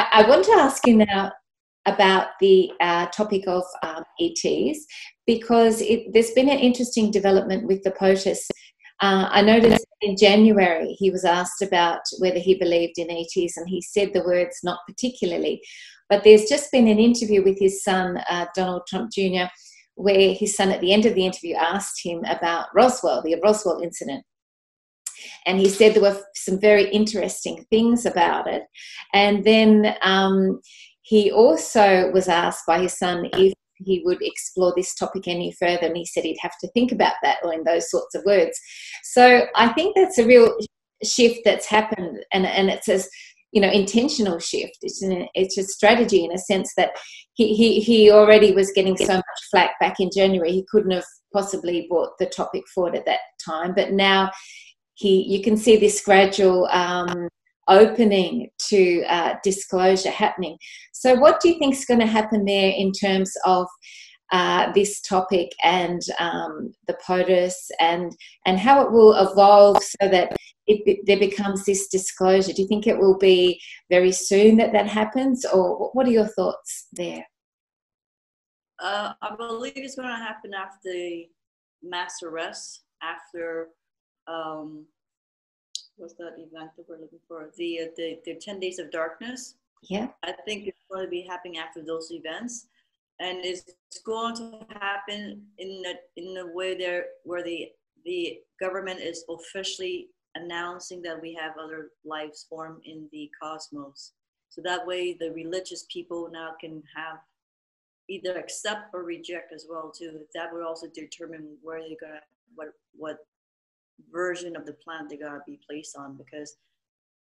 I, I, want to ask you now about the uh, topic of um, ETs because it, there's been an interesting development with the POTUS. Uh, I noticed in January he was asked about whether he believed in ETs, and he said the words not particularly. But there's just been an interview with his son, uh, Donald Trump Jr., where his son at the end of the interview asked him about Roswell, the Roswell incident. And he said there were some very interesting things about it. And then um, he also was asked by his son if he would explore this topic any further, and he said he'd have to think about that or in those sorts of words. So I think that's a real shift that's happened, and, and it's a you know intentional shift. It's an, it's a strategy in a sense that he, he he already was getting so much flack back in January. He couldn't have possibly brought the topic forward at that time, but now he you can see this gradual um, opening to uh, disclosure happening. So, what do you think is going to happen there in terms of uh, this topic and um, the POTUS and and how it will evolve so that it, there becomes this disclosure? Do you think it will be very soon that that happens, or what are your thoughts there? Uh, I believe it's going to happen after the mass arrest, after um, what's that event that we're looking for? The, uh, the the ten days of darkness. Yeah. I think it's going to be happening after those events, and it's going to happen in a in a way there where the the government is officially announcing that we have other lives form in the cosmos. So that way, the religious people now can have either accept or reject as well too. That would also determine where they're gonna what what version of the planet they're gonna be placed on because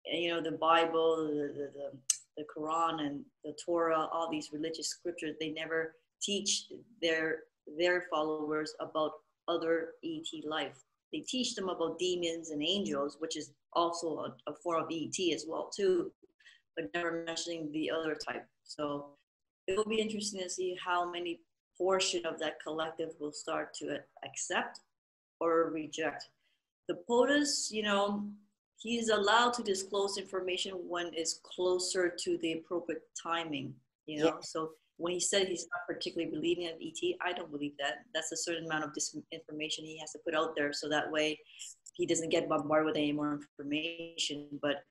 you know the Bible, the, the, the, the Quran, and the Torah, all these religious scriptures, they never teach their their followers about other ET life. They teach them about demons and angels, which is also a, a form of ET as well too, but never mentioning the other type. So it will be interesting to see how many portion of that collective will start to accept or reject the POTUS, you know, he's allowed to disclose information when it's closer to the appropriate timing, you know. Yeah. So when he said he's not particularly believing in ET, I don't believe that. That's a certain amount of disinformation he has to put out there so that way he doesn't get bombarded with any more information. But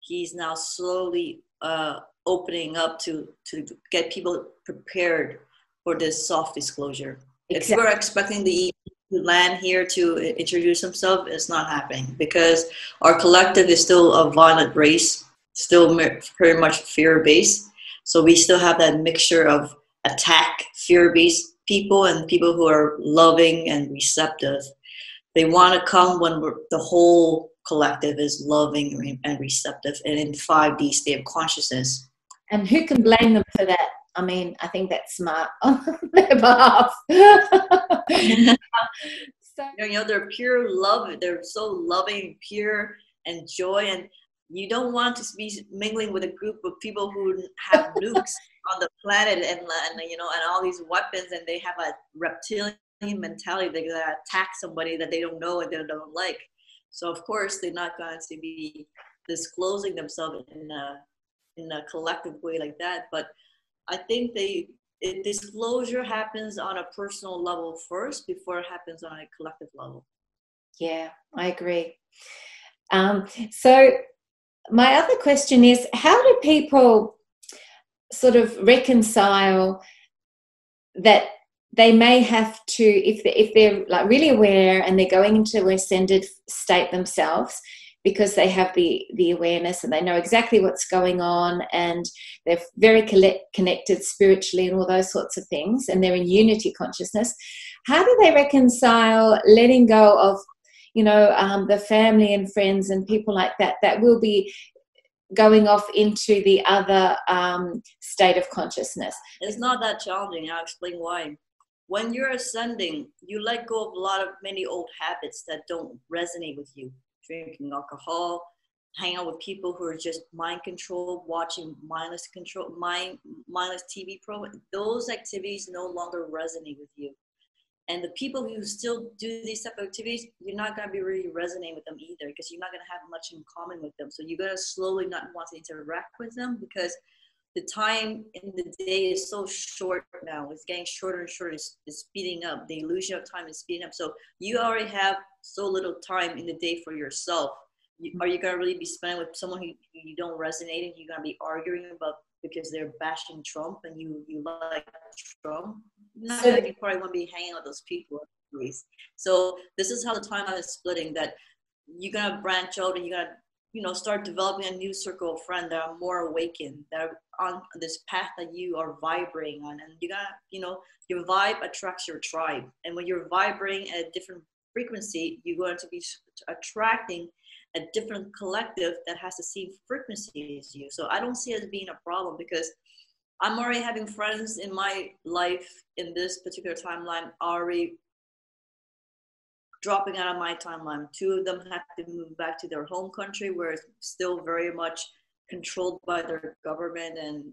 he's now slowly uh, opening up to, to get people prepared for this soft disclosure. Exactly. If we're expecting the land here to introduce himself is not happening because our collective is still a violent race, still very much fear based. So we still have that mixture of attack, fear based people and people who are loving and receptive. They want to come when the whole collective is loving and receptive and in 5D state of consciousness. And who can blame them for that? I mean, I think that's smart on their behalf. so, you know, they're pure love. They're so loving, pure, and joy. And you don't want to be mingling with a group of people who have nukes on the planet and, and you know and all these weapons, and they have a reptilian mentality. They're gonna attack somebody that they don't know and they don't like. So of course they're not going to be disclosing themselves in a in a collective way like that. But I think they disclosure happens on a personal level first before it happens on a collective level. Yeah, I agree. Um, so my other question is, how do people sort of reconcile that they may have to if they, if they're like really aware and they're going into a ascended state themselves because they have the the awareness and they know exactly what's going on and they're very connected spiritually and all those sorts of things and they're in unity consciousness. How do they reconcile letting go of you know um, the family and friends and people like that that will be going off into the other um, state of consciousness? It's not that challenging. I'll explain why. When you're ascending you let go of a lot of many old habits that don't resonate with you drinking alcohol, hang out with people who are just mind controlled, watching mindless control, mind mindless TV program. Those activities no longer resonate with you. And the people who still do these type of activities, you're not gonna be really resonating with them either because you're not gonna have much in common with them. So you're gonna slowly not want to interact with them because the time in the day is so short now. It's getting shorter and shorter. It's, it's, speeding up. The illusion of time is speeding up. So you already have so little time in the day for yourself. You, mm-hmm. are you gonna really be spending with someone who you don't resonate and you're gonna be arguing about because they're bashing Trump and you you like Trump? Not so, you probably won't be hanging out with those people. So this is how the timeline is splitting. That you're gonna branch out and you're gonna you know start developing a new circle of friends that are more awakened that are on this path that you are vibrating on. And you got you know your vibe attracts your tribe. And when you're vibrating at a different frequency you're going to be attracting a different collective that has the same frequency as you. So i don't see it as being a problem because i'm already having friends in my life in this particular timeline already dropping out of my timeline. Two of them have to move back to their home country where it's still very much controlled by their government and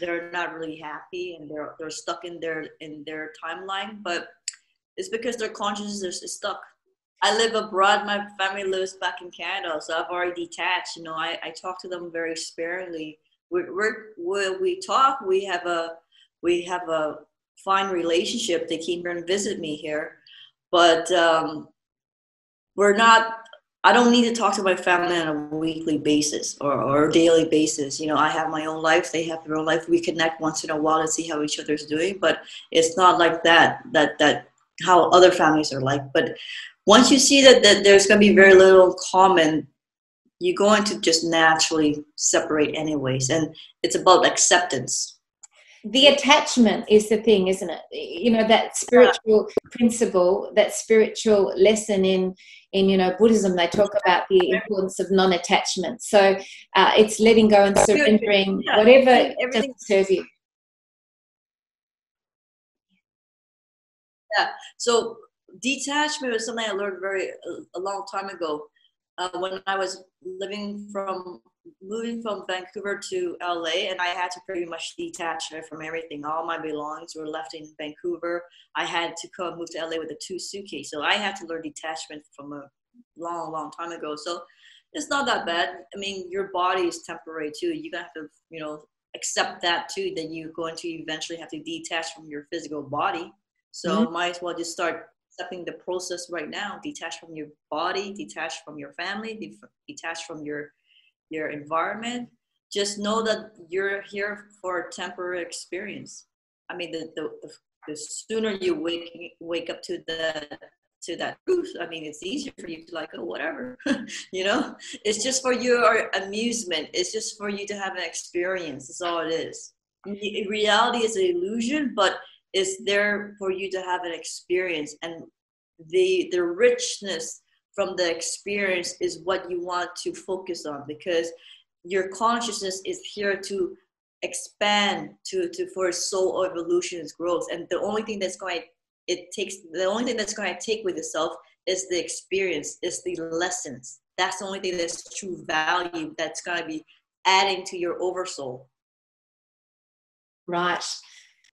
they're not really happy and they're they're stuck in their in their timeline. But it's because their consciousness is stuck. I live abroad. My family lives back in Canada, so I've already detached. You know, I, I talk to them very sparingly. We're, we're, when we talk, we have a we have a fine relationship. They came here and visit me here, but um, we're not i don't need to talk to my family on a weekly basis or, or daily basis. You know i have my own life they have their own life. We connect once in a while to see how each other's doing but it's not like that that that how other families are like. But once you see that, that there's going to be very little common you're going to just naturally separate anyways. And it's about acceptance the attachment is the thing isn't it? You know that spiritual principle that spiritual lesson in in you know buddhism they talk about the importance of non-attachment. So uh, it's letting go and surrendering yeah. whatever doesn't serve you. yeah. So detachment was something i learned very a long time ago. Uh, when i was living from moving from Vancouver to LA, and I had to pretty much detach from everything. All my belongings were left in Vancouver. I had to come move to LA with a two suitcase, so I had to learn detachment from a long, long time ago. So it's not that bad. I mean, your body is temporary too. You have to, you know, accept that too. That you're going to eventually have to detach from your physical body. So mm-hmm. might as well just start accepting the process right now. Detach from your body, detach from your family, detach from your your environment, just know that you're here for a temporary experience. I mean, the, the, the sooner you wake, wake up to the to that truth, I mean, it's easier for you to like, oh, whatever, you know. It's just for your amusement. It's just for you to have an experience. That's all it is. Reality is an illusion, but it's there for you to have an experience, and the the richness from the experience is what you want to focus on because your consciousness is here to expand to, to for soul evolution's growth. And the only thing that's going it takes the only thing that's going to take with itself is the experience is the lessons. That's the only thing that's true value that's going to be adding to your oversoul. Right.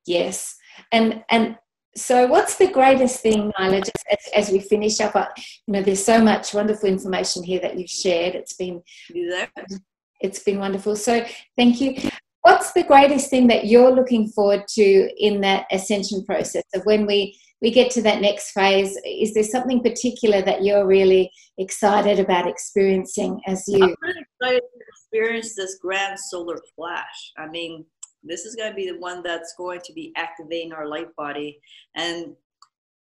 Yes. And and so what's the greatest thing nyla just as, as, we finish up you know there's so much wonderful information here that you've shared. It's been it's been wonderful. So thank you. What's the greatest thing that you're looking forward to in that ascension process of when we we get to that next phase? Is there something particular that you're really excited about experiencing as you i'm really excited to experience this grand solar flash. I mean this is going to be the one that's going to be activating our light body. And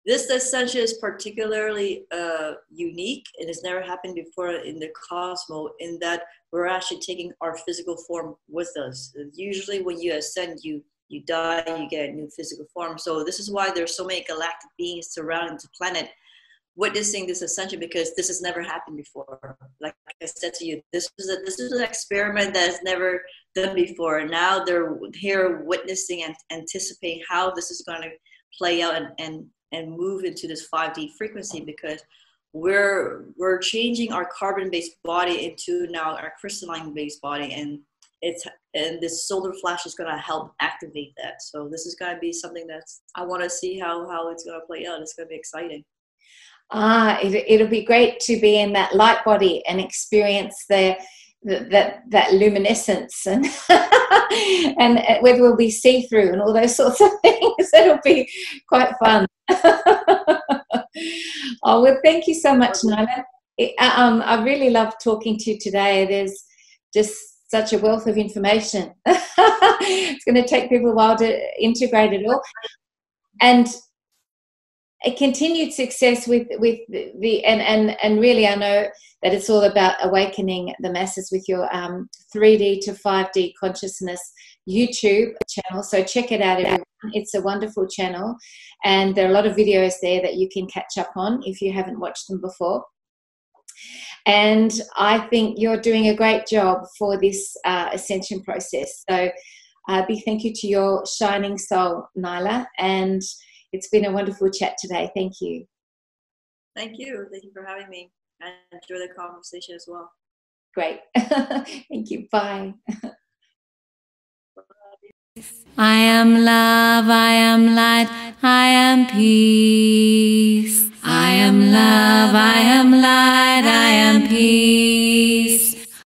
this ascension is particularly uh, unique. and has never happened before in the cosmos in that we're actually taking our physical form with us. Usually when you ascend, you you die, you get a new physical form. So this is why there's so many galactic beings surrounding the planet witnessing this ascension because this has never happened before. Like I said to you, this was a, this is an experiment that has never done before. Now they're here witnessing and anticipating how this is going to play out and, and, and move into this 5D frequency because we're we're changing our carbon-based body into now our crystalline-based body and it's and this solar flash is going to help activate that. So this is going to be something that's i want to see how how it's going to play out. It's going to be exciting ah, it, it'll be great to be in that light body and experience the that that luminescence and and whether we'll be see through and all those sorts of things. It'll be quite fun. oh well, thank you so much, Nyla. It, uh, um, I really love talking to you today. There's just such a wealth of information. it's going to take people a while to integrate it all, and a continued success with with the and and and really I know that it's all about awakening the masses with your um, 3D to 5D consciousness YouTube channel. So check it out, everyone. It's a wonderful channel, and there are a lot of videos there that you can catch up on if you haven't watched them before. And I think you're doing a great job for this uh, ascension process. So, uh, big thank you to your shining soul, Nyla, and it's been a wonderful chat today. Thank you. Thank you. Thank you for having me. I enjoy the conversation as well. Great. Thank you. Bye. I am love, I am light, I am peace. I am love, I am light, I am peace.